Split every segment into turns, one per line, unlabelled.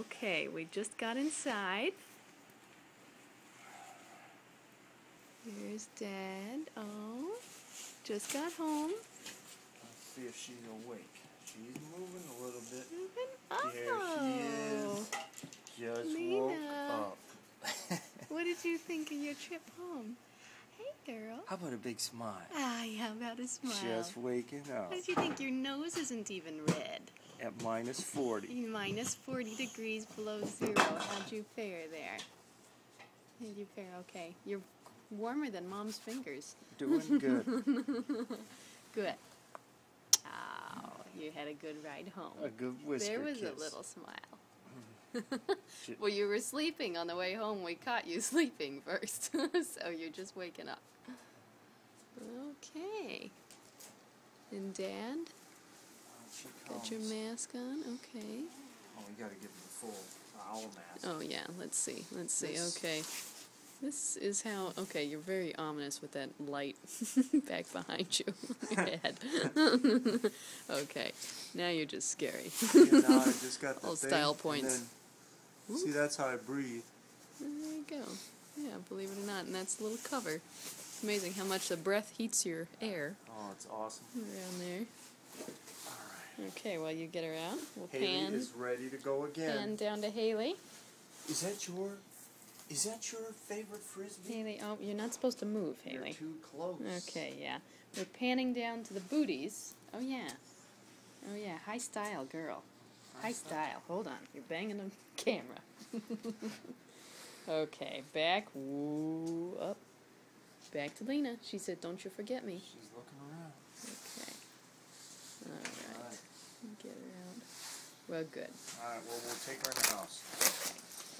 Okay, we just got inside. Here's Dad. Oh, just got home.
Let's see if she's awake. She's moving a little bit.
Moving.
There she is. Just
Lena.
woke up.
what did you think of your trip home? Hey, girl.
How about a big smile?
Ah, how about a smile?
Just waking up
did you think your nose isn't even red?
at minus 40.
Minus 40 degrees below zero. How'd you fare there? How'd you fare? Okay. You're warmer than mom's fingers.
Doing good.
Good. Oh, you had a good ride home.
A good whisper
there was
kiss.
a little smile. Well, you were sleeping on the way home. We caught you sleeping first, so you're just waking up. Okay. And Dad, got your mask on. Okay.
Oh, we gotta give him the full owl mask.
Oh yeah. Let's see. Let's see.
This-
Okay. This is how. Okay, you're very ominous with that light back behind you, your head. okay. Now you're just scary.
See, and now I just got the
All
thing,
style points.
See, that's how I breathe.
There you go. Yeah, believe it or not, and that's a little cover. It's amazing how much the breath heats your air
Oh, it's awesome.
around there.
All right.
Okay, while you get her out, we'll
Haley
pan,
is ready to go again.
pan down to Haley.
Is that your? Is that your favorite frisbee?
Haley, oh, you're not supposed to move, Haley.
You're too close.
Okay, yeah. We're panning down to the booties. Oh yeah. Oh yeah, high style girl. High style. Hold on, you're banging the camera. okay, back, woo, up. Back to Lena. She said, "Don't you forget me."
She's looking around.
Okay. All
All
right.
right.
Get her out. Well, good.
All right. Well, we'll take her in the house.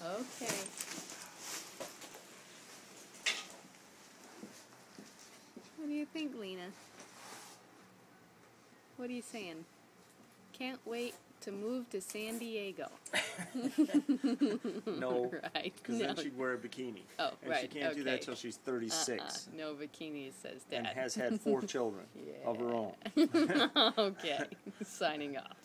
Okay. What do you think, Lena? What are you saying? Can't wait to move to San Diego.
No,
right.
because
no.
then she'd wear a bikini.
Oh,
and
right.
she can't do that
okay.
till she's 36
Uh-uh. No bikini, says Dad.
and has had four children of her own.
okay. Signing off.